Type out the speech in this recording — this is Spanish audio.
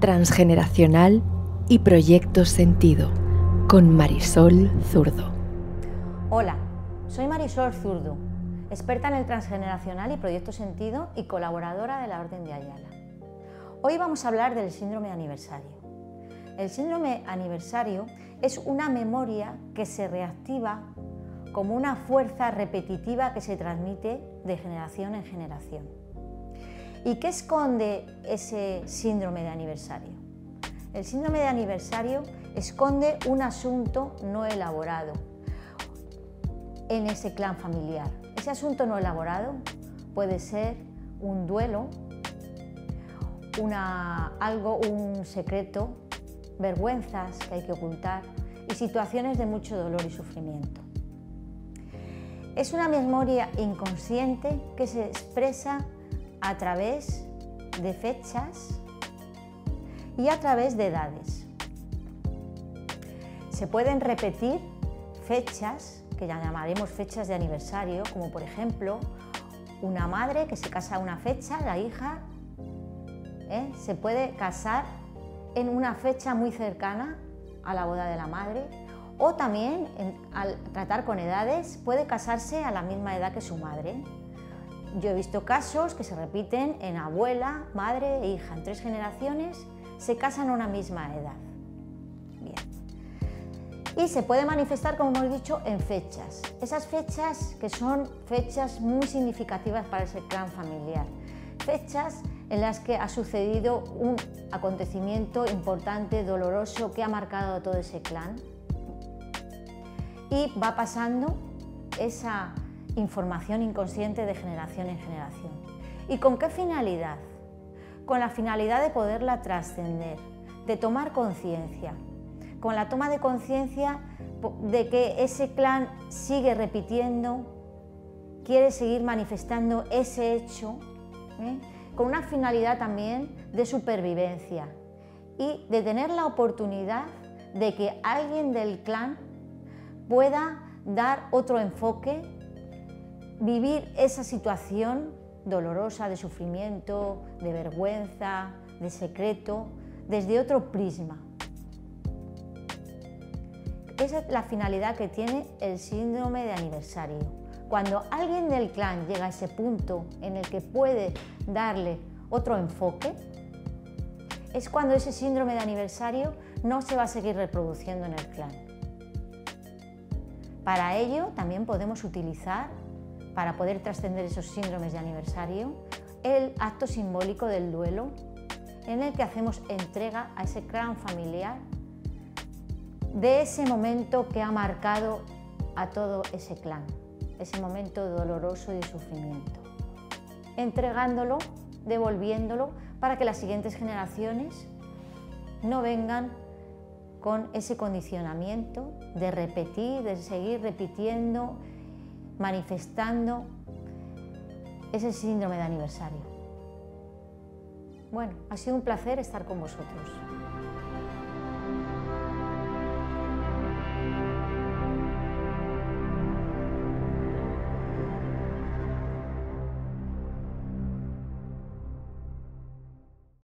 transgeneracional y Proyecto Sentido con Marisol Zurdo. Hola, soy Marisol Zurdo, experta en el transgeneracional y Proyecto Sentido y colaboradora de la Orden de Ayala. Hoy vamos a hablar del síndrome aniversario. El síndrome aniversario es una memoria que se reactiva como una fuerza repetitiva que se transmite de generación en generación. ¿Y qué esconde ese síndrome de aniversario? El síndrome de aniversario esconde un asunto no elaborado en ese clan familiar. Ese asunto no elaborado puede ser un duelo, algo, un secreto, vergüenzas que hay que ocultar y situaciones de mucho dolor y sufrimiento. Es una memoria inconsciente que se expresa a través de fechas y a través de edades. Se pueden repetir fechas, que ya llamaremos fechas de aniversario, como por ejemplo una madre que se casa a una fecha, la hija ¿eh? se puede casar en una fecha muy cercana a la boda de la madre o también al tratar con edades puede casarse a la misma edad que su madre. Yo he visto casos que se repiten en abuela, madre e hija, en tres generaciones se casan a una misma edad. Bien. Y se puede manifestar, como hemos dicho, en fechas. Esas fechas que son fechas muy significativas para ese clan familiar. Fechas en las que ha sucedido un acontecimiento importante, doloroso, que ha marcado todo ese clan. Y va pasando esa información inconsciente de generación en generación. ¿Y con qué finalidad? Con la finalidad de poderla trascender, de tomar conciencia. Con la toma de conciencia de que ese clan sigue repitiendo, quiere seguir manifestando ese hecho, ¿eh? con una finalidad también de supervivencia y de tener la oportunidad de que alguien del clan pueda dar otro enfoque vivir esa situación dolorosa de sufrimiento, de vergüenza, de secreto, desde otro prisma. Esa es la finalidad que tiene el síndrome de aniversario. Cuando alguien del clan llega a ese punto en el que puede darle otro enfoque, es cuando ese síndrome de aniversario no se va a seguir reproduciendo en el clan. Para ello también podemos utilizar para poder trascender esos síndromes de aniversario, el acto simbólico del duelo, en el que hacemos entrega a ese clan familiar de ese momento que ha marcado a todo ese clan, ese momento doloroso y de sufrimiento, entregándolo, devolviéndolo para que las siguientes generaciones no vengan con ese condicionamiento de repetir, de seguir repitiendo manifestando ese síndrome de aniversario. Bueno, ha sido un placer estar con vosotros.